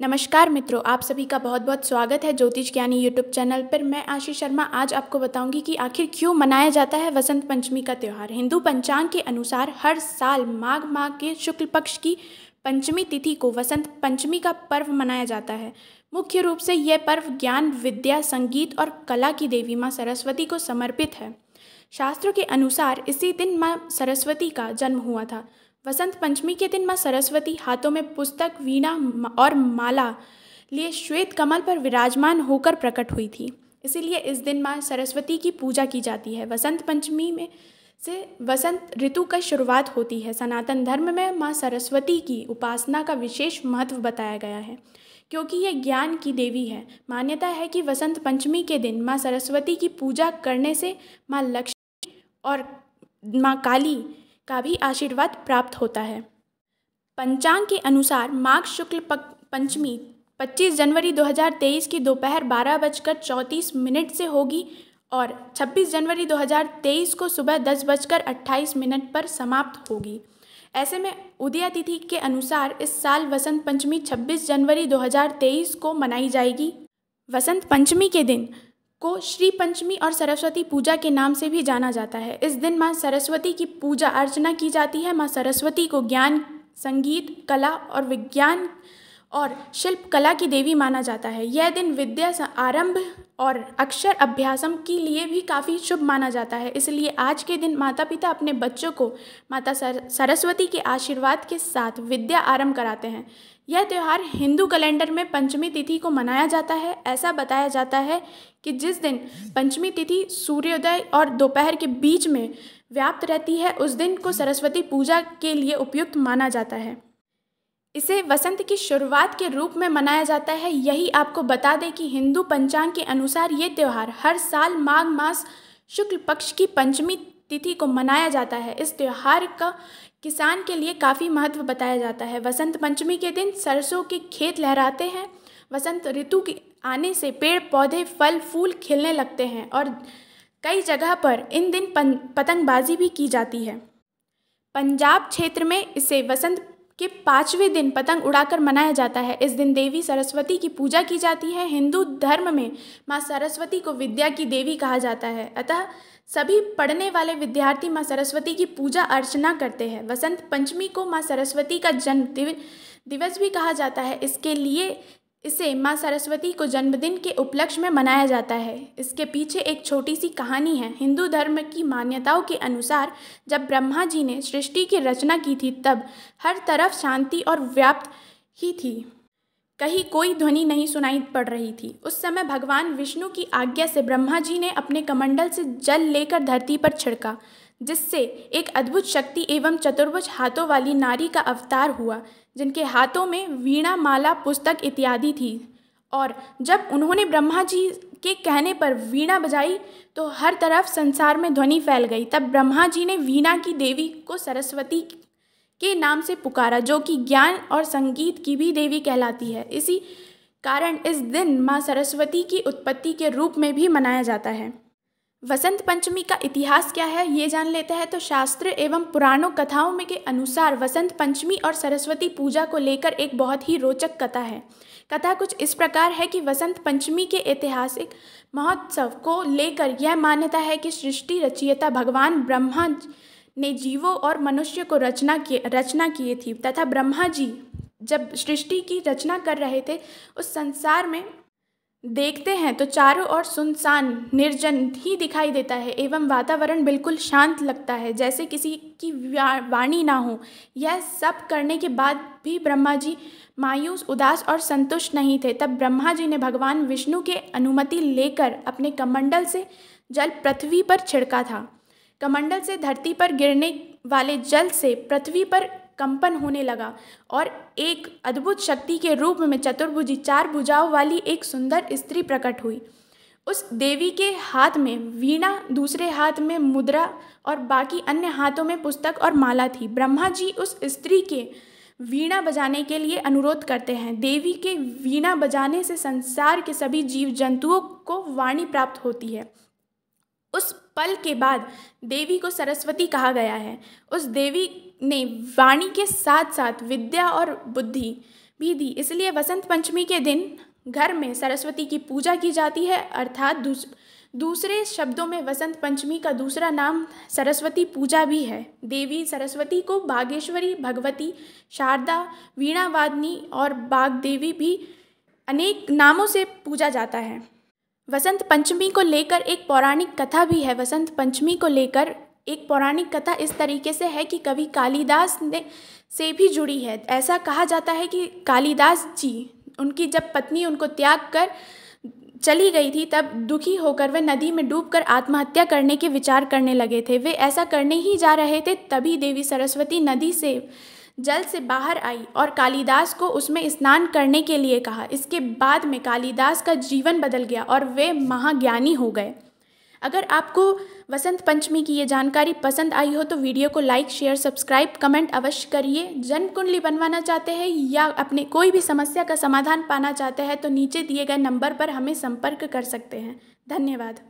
नमस्कार मित्रों, आप सभी का बहुत बहुत स्वागत है ज्योतिष ज्ञानी यूट्यूब चैनल पर। मैं आशीष शर्मा आज आपको बताऊँगी कि आखिर क्यों मनाया जाता है वसंत पंचमी का त्यौहार। हिंदू पंचांग के अनुसार हर साल माघ माह के शुक्ल पक्ष की पंचमी तिथि को वसंत पंचमी का पर्व मनाया जाता है। मुख्य रूप से यह पर्व ज्ञान, विद्या, संगीत और कला की देवी माँ सरस्वती को समर्पित है। शास्त्रों के अनुसार इसी दिन माँ सरस्वती का जन्म हुआ था। वसंत पंचमी के दिन माँ सरस्वती हाथों में पुस्तक, वीणा और माला लिए श्वेत कमल पर विराजमान होकर प्रकट हुई थी। इसीलिए इस दिन माँ सरस्वती की पूजा की जाती है। वसंत पंचमी में से वसंत ऋतु का शुरुआत होती है। सनातन धर्म में माँ सरस्वती की उपासना का विशेष महत्व बताया गया है, क्योंकि यह ज्ञान की देवी है। मान्यता है कि वसंत पंचमी के दिन माँ सरस्वती की पूजा करने से माँ लक्ष्मी और माँ काली का भी आशीर्वाद प्राप्त होता है। पंचांग के अनुसार माघ शुक्ल पंचमी 25 जनवरी 2023 की दोपहर बारह बजकर चौंतीस मिनट से होगी और 26 जनवरी 2023 को सुबह दस बजकर अट्ठाईस मिनट पर समाप्त होगी। ऐसे में उदया तिथि के अनुसार इस साल वसंत पंचमी 26 जनवरी 2023 को मनाई जाएगी। वसंत पंचमी के दिन को श्री पंचमी और सरस्वती पूजा के नाम से भी जाना जाता है। इस दिन माँ सरस्वती की पूजा अर्चना की जाती है। माँ सरस्वती को ज्ञान, संगीत, कला और विज्ञान और शिल्प कला की देवी माना जाता है। यह दिन विद्या आरंभ और अक्षर अभ्यासम के लिए भी काफ़ी शुभ माना जाता है। इसलिए आज के दिन माता पिता अपने बच्चों को माता सरस्वती के आशीर्वाद के साथ विद्या आरंभ कराते हैं। यह त्यौहार हिंदू कैलेंडर में पंचमी तिथि को मनाया जाता है। ऐसा बताया जाता है कि जिस दिन पंचमी तिथि सूर्योदय और दोपहर के बीच में व्याप्त रहती है, उस दिन को सरस्वती पूजा के लिए उपयुक्त माना जाता है। इसे वसंत की शुरुआत के रूप में मनाया जाता है। यही आपको बता दें कि हिंदू पंचांग के अनुसार ये त्यौहार हर साल माघ मास शुक्ल पक्ष की पंचमी तिथि को मनाया जाता है। इस त्यौहार का किसान के लिए काफ़ी महत्व बताया जाता है। वसंत पंचमी के दिन सरसों के खेत लहराते हैं। वसंत ऋतु के आने से पेड़, पौधे, फल, फूल खिलने लगते हैं और कई जगह पर इन दिन पतंगबाजी भी की जाती है। पंजाब क्षेत्र में इसे वसंत के पाँचवें दिन पतंग उड़ाकर मनाया जाता है। इस दिन देवी सरस्वती की पूजा की जाती है। हिंदू धर्म में माँ सरस्वती को विद्या की देवी कहा जाता है। अतः सभी पढ़ने वाले विद्यार्थी माँ सरस्वती की पूजा अर्चना करते हैं। वसंत पंचमी को माँ सरस्वती का जन्म दिवस भी कहा जाता है। इसके लिए इसे माँ सरस्वती को जन्मदिन के उपलक्ष्य में मनाया जाता है। इसके पीछे एक छोटी सी कहानी है। हिंदू धर्म की मान्यताओं के अनुसार जब ब्रह्मा जी ने सृष्टि की रचना की थी, तब हर तरफ़ शांति और व्याप्त ही थी। कहीं कोई ध्वनि नहीं सुनाई पड़ रही थी। उस समय भगवान विष्णु की आज्ञा से ब्रह्मा जी ने अपने कमंडल से जल लेकर धरती पर छिड़का, जिससे एक अद्भुत शक्ति एवं चतुर्भुज हाथों वाली नारी का अवतार हुआ। जिनके हाथों में वीणा माला, पुस्तक इत्यादि थी। और जब उन्होंने ब्रह्मा जी के कहने पर वीणा बजाई तो हर तरफ़ संसार में ध्वनि फैल गई। तब ब्रह्मा जी ने वीणा की देवी को सरस्वती के नाम से पुकारा, जो कि ज्ञान और संगीत की भी देवी कहलाती है। इसी कारण इस दिन माँ सरस्वती की उत्पत्ति के रूप में भी मनाया जाता है। वसंत पंचमी का इतिहास क्या है, ये जान लेते हैं। तो शास्त्र एवं पुराणों कथाओं में के अनुसार वसंत पंचमी और सरस्वती पूजा को लेकर एक बहुत ही रोचक कथा है। कथा कुछ इस प्रकार है कि वसंत पंचमी के ऐतिहासिक महोत्सव को लेकर यह मान्यता है कि सृष्टि, रचयिता भगवान ब्रह्मा ने जीवों और मनुष्य को रचना किए रचना किए थी। तथा ब्रह्मा जी जब सृष्टि की रचना कर रहे थे, उस संसार में देखते हैं तो चारों ओर सुनसान, निर्जन ही दिखाई देता है एवं वातावरण बिल्कुल शांत लगता है, जैसे किसी की वाणी ना हो। यह सब करने के बाद भी ब्रह्मा जी मायूस, उदास और संतुष्ट नहीं थे। तब ब्रह्मा जी ने भगवान विष्णु के अनुमति लेकर अपने कमंडल से जल पृथ्वी पर छिड़का था। कमंडल से धरती पर गिरने वाले जल से पृथ्वी पर कंपन होने लगा और एक अद्भुत शक्ति के रूप में चतुर्भुजी, चार भुजाओं वाली एक सुंदर स्त्री प्रकट हुई। उस देवी के हाथ में वीणा, दूसरे हाथ में मुद्रा और बाकी अन्य हाथों में पुस्तक और माला थी। ब्रह्मा जी उस स्त्री के वीणा बजाने के लिए अनुरोध करते हैं। देवी के वीणा बजाने से संसार के सभी जीव जंतुओं को वाणी प्राप्त होती है। उस पल के बाद देवी को सरस्वती कहा गया है। उस देवी ने वाणी के साथ साथ विद्या और बुद्धि भी दी। इसलिए वसंत पंचमी के दिन घर में सरस्वती की पूजा की जाती है अर्थात दूस, दूसरे शब्दों में वसंत पंचमी का दूसरा नाम सरस्वती पूजा भी है। देवी सरस्वती को बागेश्वरी भगवती शारदा वीणावादनी और बाग देवी भी अनेक नामों से पूजा जाता है। वसंत पंचमी को लेकर एक पौराणिक कथा भी है। वसंत पंचमी को लेकर एक पौराणिक कथा इस तरीके से है कि कवि कालिदास ने से भी जुड़ी है। ऐसा कहा जाता है कि कालिदास जी, उनकी जब पत्नी उनको त्याग कर चली गई थी, तब दुखी होकर वे नदी में डूबकर आत्महत्या करने के विचार करने लगे थे। वे ऐसा करने ही जा रहे थे, तभी देवी सरस्वती नदी से जल से बाहर आई और कालिदास को उसमें स्नान करने के लिए कहा। इसके बाद में कालिदास का जीवन बदल गया और वे महाज्ञानी हो गए। अगर आपको वसंत पंचमी की ये जानकारी पसंद आई हो तो वीडियो को लाइक, शेयर, सब्सक्राइब, कमेंट अवश्य करिए। जन्म कुंडली बनवाना चाहते हैं या अपने कोई भी समस्या का समाधान पाना चाहते हैं तो नीचे दिए गए नंबर पर हमें संपर्क कर सकते हैं। धन्यवाद।